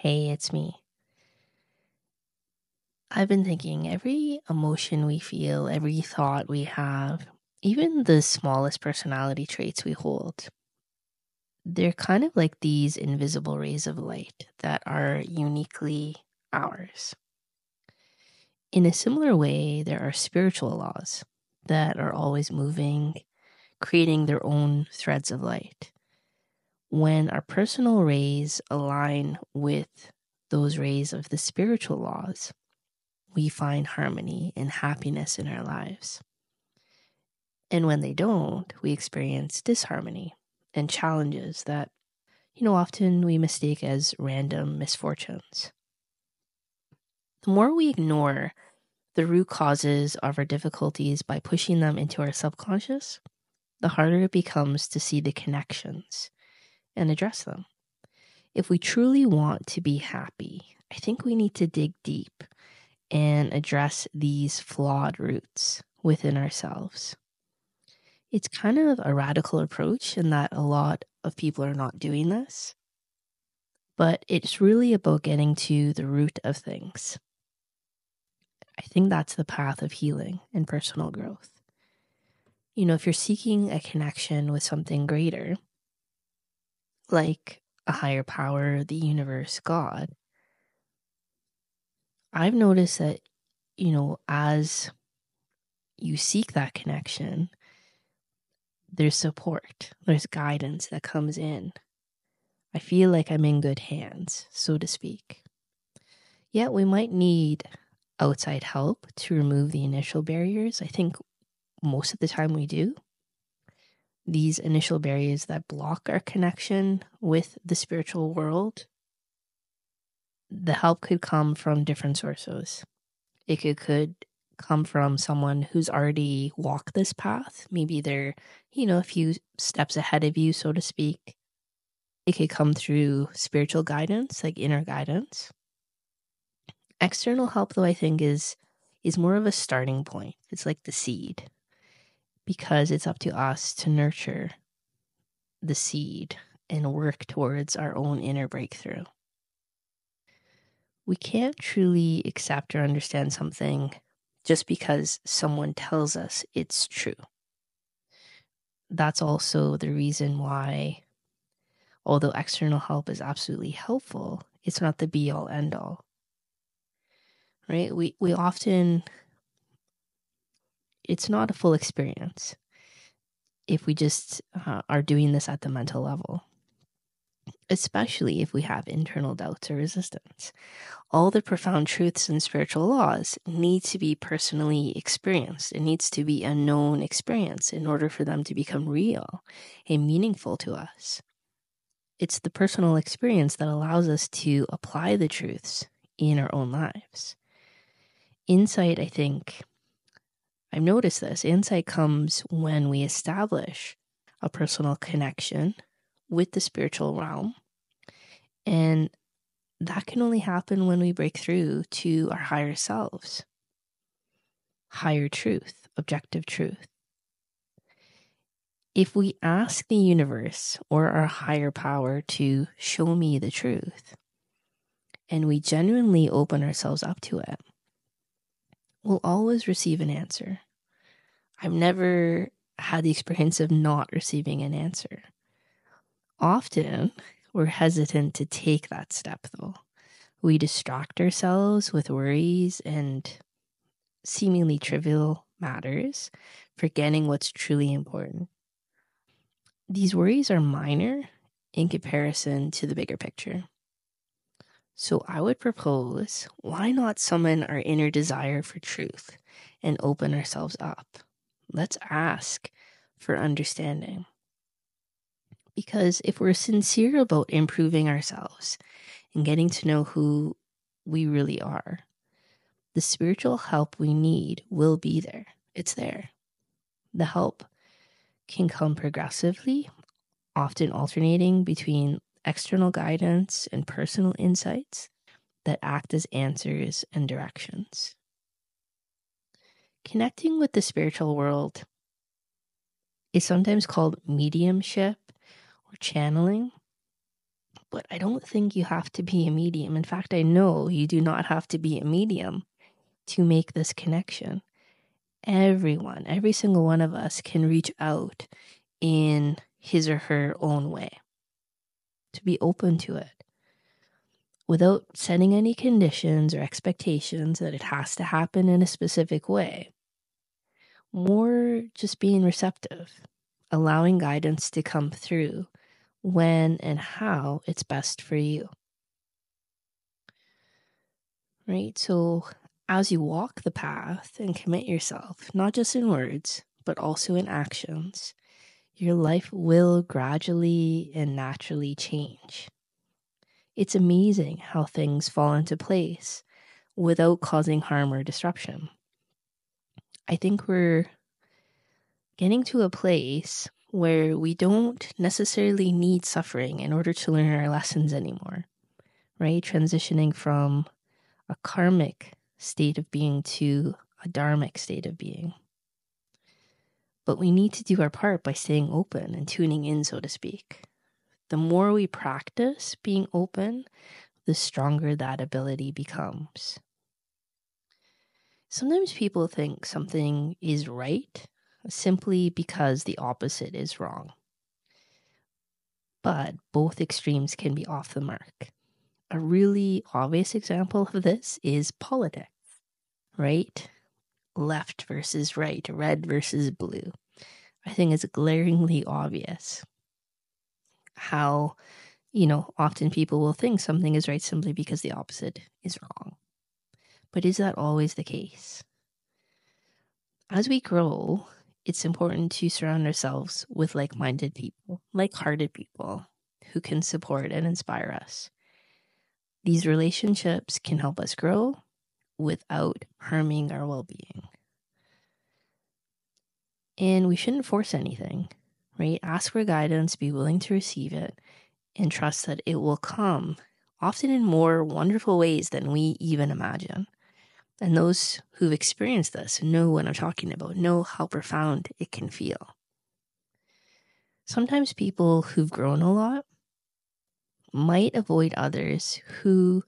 Hey, it's me. I've been thinking every emotion we feel, every thought we have, even the smallest personality traits we hold, they're kind of like these invisible rays of light that are uniquely ours. In a similar way, there are spiritual laws that are always moving, creating their own threads of light. When our personal rays align with those rays of the spiritual laws, we find harmony and happiness in our lives. And when they don't, we experience disharmony and challenges that, you know, often we mistake as random misfortunes. The more we ignore the root causes of our difficulties by pushing them into our subconscious, the harder it becomes to see the connections and address them. If we truly want to be happy, I think we need to dig deep and address these flawed roots within ourselves. It's kind of a radical approach in that a lot of people are not doing this, but it's really about getting to the root of things. I think that's the path of healing and personal growth. You know, if you're seeking a connection with something greater, like a higher power, the universe, God, I've noticed that, you know, as you seek that connection, there's support, there's guidance that comes in. I feel like I'm in good hands, so to speak. Yet we might need outside help to remove the initial barriers. I think most of the time we do. These initial barriers that block our connection with the spiritual world the help could come from different sources. It could, could come from someone who's already walked this path. Maybe they're, you know, a few steps ahead of you, so to speak. It could come through spiritual guidance, like inner guidance. External help, though, I think is is more of a starting point. It's like the seed, because it's up to us to nurture the seed and work towards our own inner breakthrough we can't truly accept or understand something just because someone tells us it's true. That's also the reason why, although external help is absolutely helpful, it's not the be all end all. Right? We, we often, it's not a full experience if we just uh, are doing this at the mental level especially if we have internal doubts or resistance. All the profound truths and spiritual laws need to be personally experienced. It needs to be a known experience in order for them to become real and meaningful to us. It's the personal experience that allows us to apply the truths in our own lives. Insight, I think, I've noticed this insight comes when we establish a personal connection with the spiritual realm. And that can only happen when we break through to our higher selves, higher truth, objective truth. If we ask the universe or our higher power to show me the truth, and we genuinely open ourselves up to it, we'll always receive an answer. I've never had the experience of not receiving an answer. Often, we're hesitant to take that step, though. We distract ourselves with worries and seemingly trivial matters, forgetting what's truly important. These worries are minor in comparison to the bigger picture. So I would propose why not summon our inner desire for truth and open ourselves up? Let's ask for understanding. Because if we're sincere about improving ourselves and getting to know who we really are, the spiritual help we need will be there. It's there. The help can come progressively, often alternating between external guidance and personal insights that act as answers and directions. Connecting with the spiritual world is sometimes called mediumship or channeling. but I don't think you have to be a medium. In fact, I know you do not have to be a medium to make this connection. Everyone, every single one of us can reach out in his or her own way, to be open to it without setting any conditions or expectations that it has to happen in a specific way. More just being receptive, allowing guidance to come through when and how it's best for you. Right? So, as you walk the path and commit yourself, not just in words, but also in actions, your life will gradually and naturally change. It's amazing how things fall into place without causing harm or disruption. I think we're getting to a place where we don't necessarily need suffering in order to learn our lessons anymore, right? Transitioning from a karmic state of being to a dharmic state of being. But we need to do our part by staying open and tuning in, so to speak. The more we practice being open, the stronger that ability becomes. Sometimes people think something is right simply because the opposite is wrong. But both extremes can be off the mark. A really obvious example of this is politics, right? Left versus right, red versus blue. I think it's glaringly obvious how, you know, often people will think something is right simply because the opposite is wrong. But is that always the case? As we grow, it's important to surround ourselves with like minded people, like hearted people who can support and inspire us. These relationships can help us grow without harming our well being. And we shouldn't force anything right? Ask for guidance, be willing to receive it, and trust that it will come, often in more wonderful ways than we even imagine. And those who've experienced this know what I'm talking about, know how profound it can feel. Sometimes people who've grown a lot might avoid others who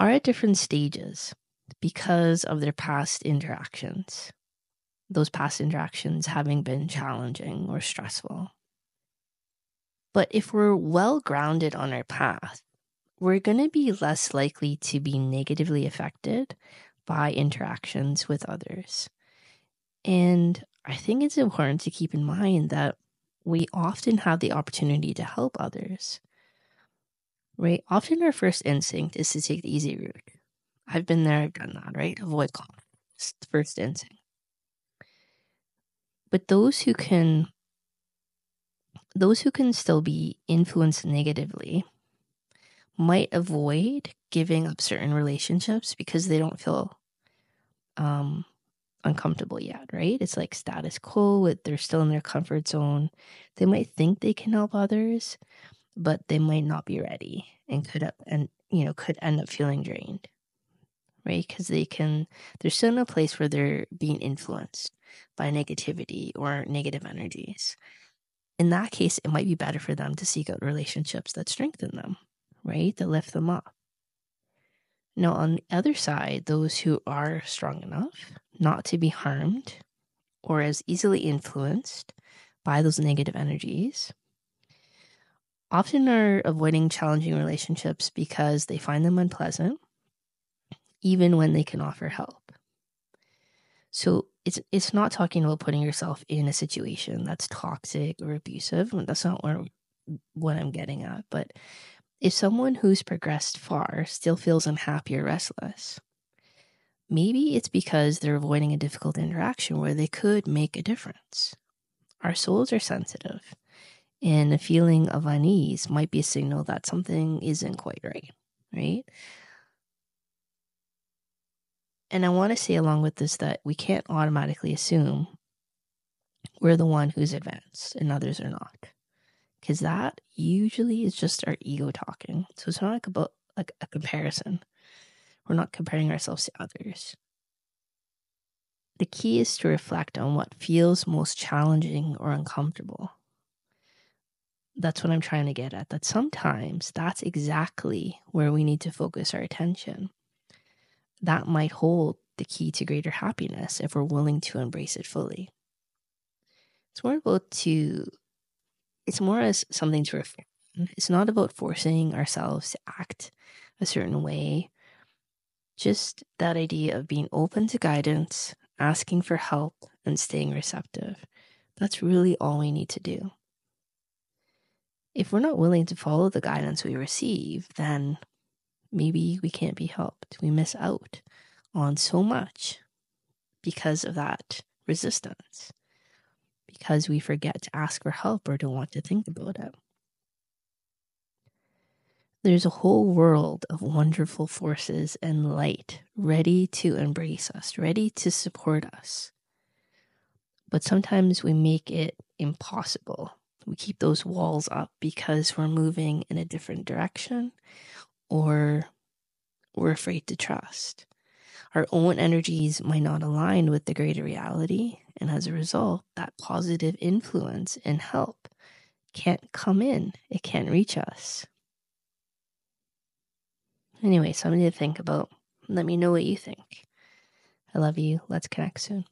are at different stages because of their past interactions those past interactions having been challenging or stressful. But if we're well grounded on our path, we're going to be less likely to be negatively affected by interactions with others. And I think it's important to keep in mind that we often have the opportunity to help others. Right? Often our first instinct is to take the easy route. I've been there, I've done that, right? Avoid conflict. First instinct. But those who can those who can still be influenced negatively might avoid giving up certain relationships because they don't feel um, uncomfortable yet, right? It's like status quo, they're still in their comfort zone. They might think they can help others, but they might not be ready and could up and you know could end up feeling drained, right? Because they can they're still in a place where they're being influenced by negativity or negative energies. In that case, it might be better for them to seek out relationships that strengthen them, right? That lift them up. Now, on the other side, those who are strong enough not to be harmed or as easily influenced by those negative energies often are avoiding challenging relationships because they find them unpleasant, even when they can offer help. So it's it's not talking about putting yourself in a situation that's toxic or abusive. That's not what what I'm getting at. But if someone who's progressed far still feels unhappy or restless, maybe it's because they're avoiding a difficult interaction where they could make a difference. Our souls are sensitive, and a feeling of unease might be a signal that something isn't quite right, right? And I want to say along with this that we can't automatically assume we're the one who's advanced and others are not. Because that usually is just our ego talking. So it's not like about like a comparison. We're not comparing ourselves to others. The key is to reflect on what feels most challenging or uncomfortable. that's what I'm trying to get at. That sometimes that's exactly where we need to focus our attention. That might hold the key to greater happiness if we're willing to embrace it fully. It's more about to, it's more as something to reflect. It's not about forcing ourselves to act a certain way. Just that idea of being open to guidance, asking for help, and staying receptive. That's really all we need to do. If we're not willing to follow the guidance we receive, then maybe we can't be helped. We miss out on so much because of that resistance, because we forget to ask for help or don't want to think about it. There's a whole world of wonderful forces and light ready to embrace us, ready to support us. But sometimes we make it impossible we keep those walls up because we're moving in a different direction or we're afraid to trust. Our own energies might not align with the greater reality, and as a result, that positive influence and help can't come in, it can't reach us. Anyway, something to think about. Let me know what you think. I love you. Let's connect soon.